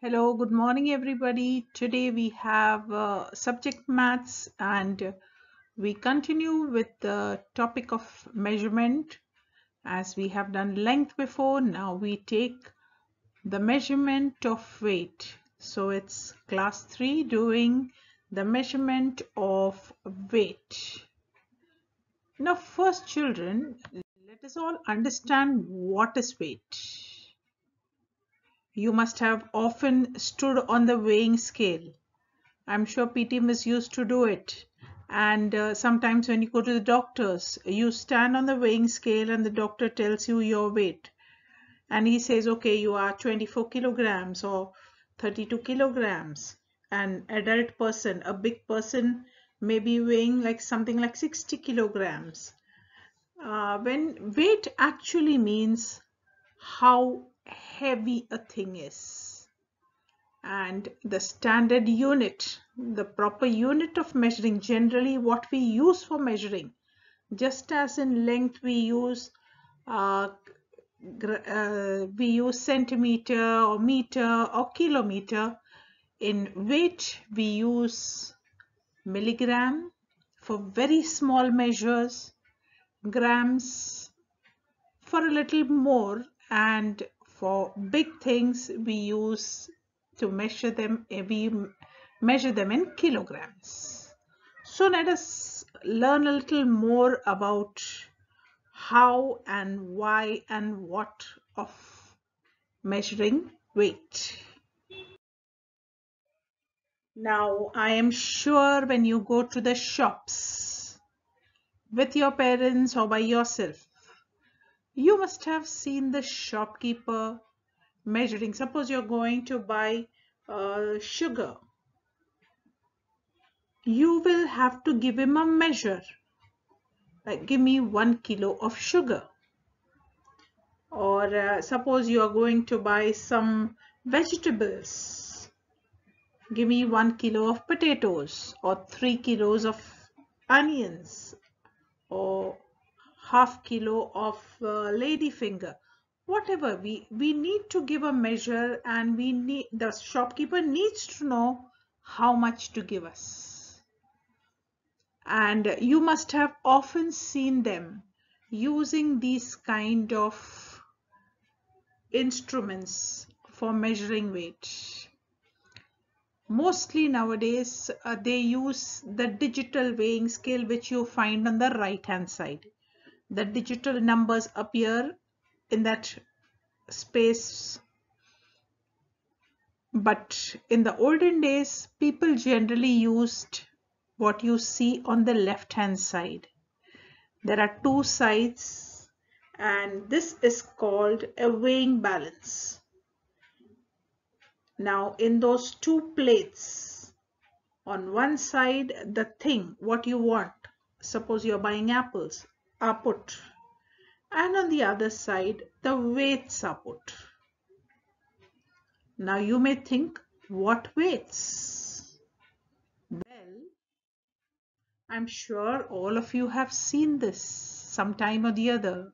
Hello, good morning, everybody. Today we have uh, subject maths and we continue with the topic of measurement. As we have done length before, now we take the measurement of weight. So it's class 3 doing the measurement of weight. Now first children, let us all understand what is weight. You must have often stood on the weighing scale. I'm sure PT Miss used to do it. And uh, sometimes when you go to the doctors, you stand on the weighing scale and the doctor tells you your weight. And he says, okay, you are 24 kilograms or 32 kilograms. An adult person, a big person, may be weighing like something like 60 kilograms. Uh, when weight actually means how heavy a thing is. And the standard unit the proper unit of measuring generally what we use for measuring. Just as in length we use uh, uh, we use centimeter or meter or kilometer in weight we use milligram for very small measures grams for a little more and for big things we use to measure them eh, we measure them in kilograms. So let us learn a little more about how and why and what of measuring weight. Now i am sure when you go to the shops with your parents or by yourself you must have seen the shopkeeper measuring. Suppose you're going to buy uh, sugar. You will have to give him a measure. Like give me one kilo of sugar. Or uh, suppose you are going to buy some vegetables. Give me one kilo of potatoes or three kilos of onions or half kilo of uh, lady finger. Whatever we we need to give a measure and we need the shopkeeper needs to know how much to give us. And you must have often seen them using these kind of instruments for measuring weight. Mostly nowadays uh, they use the digital weighing scale which you find on the right hand side the digital numbers appear in that space. But in the olden days people generally used what you see on the left hand side. There are two sides and this is called a weighing balance. Now in those two plates on one side the thing what you want suppose you're buying apples are put and on the other side the weights are put. Now you may think what weights? Well, I'm sure all of you have seen this sometime or the other.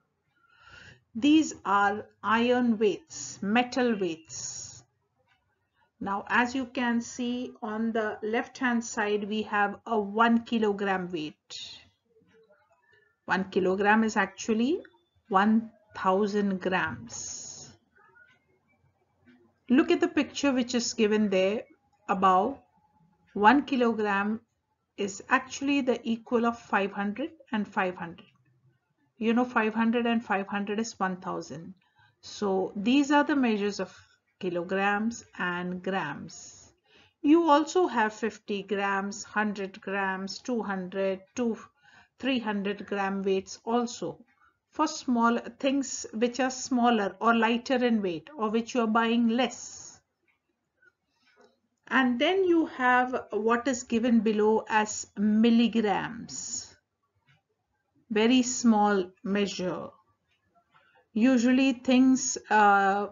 These are iron weights, metal weights. Now as you can see on the left hand side we have a 1 kilogram weight 1 kilogram is actually 1000 grams. Look at the picture which is given there above. 1 kilogram is actually the equal of 500 and 500. You know 500 and 500 is 1000. So these are the measures of kilograms and grams. You also have 50 grams, 100 grams, 200, 2 300 gram weights also for small things which are smaller or lighter in weight or which you are buying less. And then you have what is given below as milligrams. Very small measure. Usually things uh,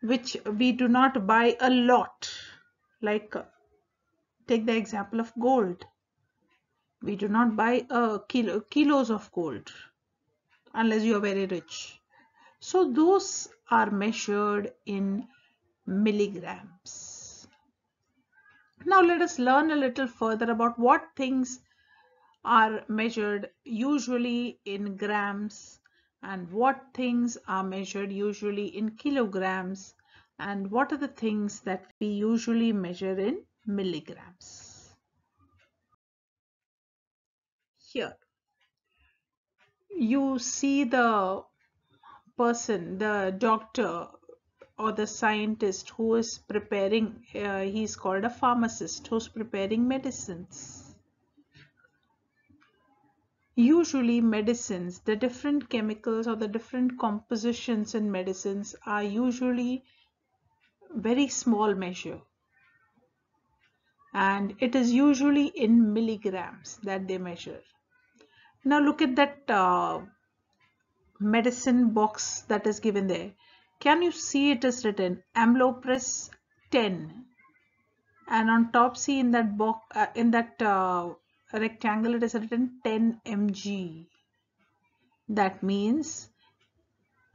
which we do not buy a lot. Like take the example of gold we do not buy a kilo, kilos of gold unless you are very rich. So those are measured in milligrams. Now let us learn a little further about what things are measured usually in grams and what things are measured usually in kilograms and what are the things that we usually measure in milligrams. Here you see the person, the doctor or the scientist who is preparing, uh, he's called a pharmacist who's preparing medicines. Usually medicines, the different chemicals or the different compositions in medicines are usually very small measure and it is usually in milligrams that they measure. Now look at that uh, medicine box that is given there. Can you see it is written Amlopres 10 and on top see in that box uh, in that uh, rectangle it is written 10 mg. That means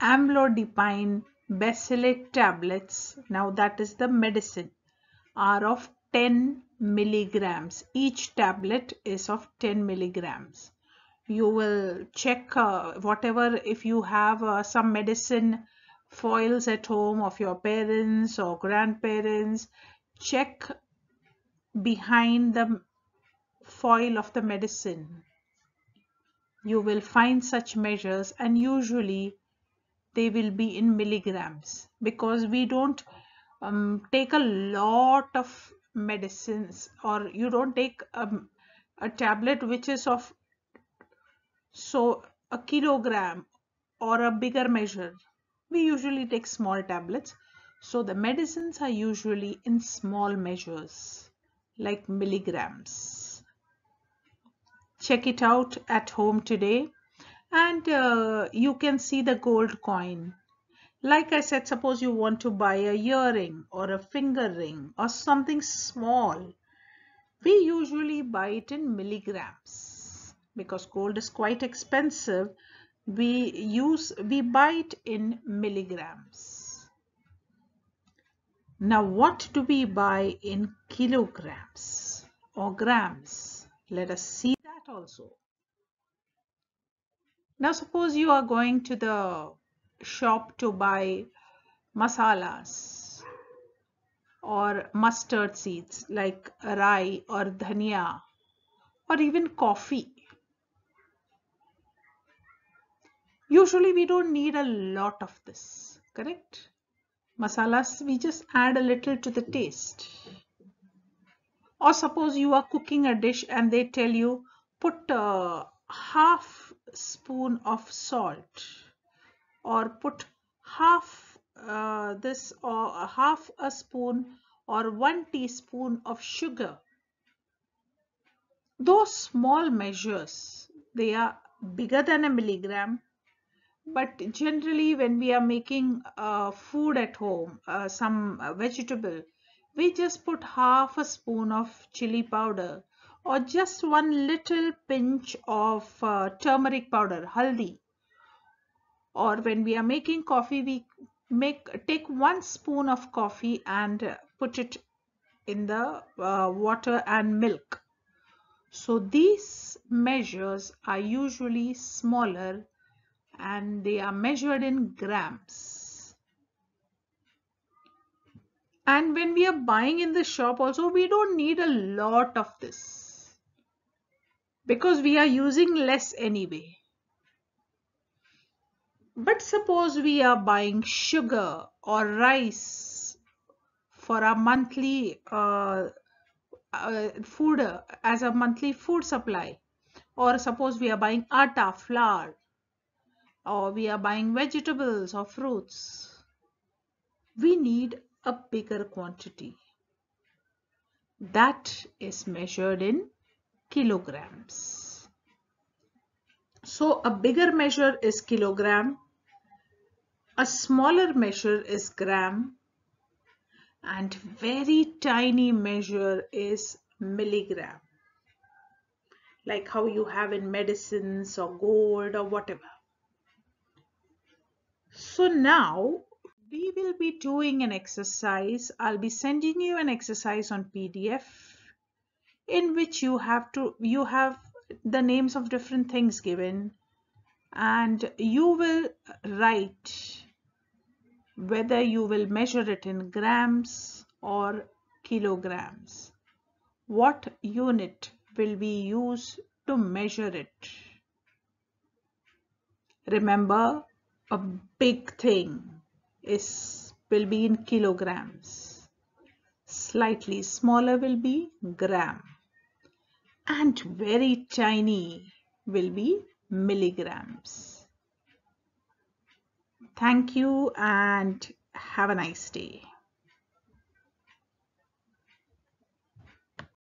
amlodipine Besilate tablets, now that is the medicine, are of 10 milligrams. Each tablet is of 10 milligrams. You will check uh, whatever if you have uh, some medicine foils at home of your parents or grandparents, check behind the foil of the medicine. You will find such measures and usually they will be in milligrams because we don't um, take a lot of medicines or you don't take um, a tablet which is of so a kilogram or a bigger measure we usually take small tablets. So the medicines are usually in small measures like milligrams. Check it out at home today. And uh, you can see the gold coin. Like I said suppose you want to buy a earring or a finger ring or something small. We usually buy it in milligrams because gold is quite expensive we use we buy it in milligrams. Now what do we buy in kilograms or grams? Let us see that also. Now suppose you are going to the shop to buy masalas or mustard seeds like rai or dhania or even coffee. Usually we don't need a lot of this, correct? Masalas, we just add a little to the taste. Or suppose you are cooking a dish and they tell you put uh, half spoon of salt or put half uh, this or half a spoon or one teaspoon of sugar those small measures they are bigger than a milligram but generally when we are making uh, food at home uh, some vegetable we just put half a spoon of chili powder or just one little pinch of uh, turmeric powder haldi. Or when we are making coffee we make take one spoon of coffee and put it in the uh, water and milk. So these measures are usually smaller and they are measured in grams. And when we are buying in the shop also we don't need a lot of this. Because we are using less anyway. But suppose we are buying sugar or rice for our monthly uh, uh, food as a monthly food supply. Or suppose we are buying atta flour or we are buying vegetables or fruits we need a bigger quantity that is measured in kilograms. So a bigger measure is kilogram, a smaller measure is gram, and very tiny measure is milligram. Like how you have in medicines or gold or whatever. So now we will be doing an exercise. I'll be sending you an exercise on PDF in which you have to you have the names of different things given and you will write whether you will measure it in grams or kilograms. What unit will be used to measure it? Remember, a big thing is will be in kilograms. Slightly smaller will be gram. And very tiny will be milligrams. Thank you and have a nice day.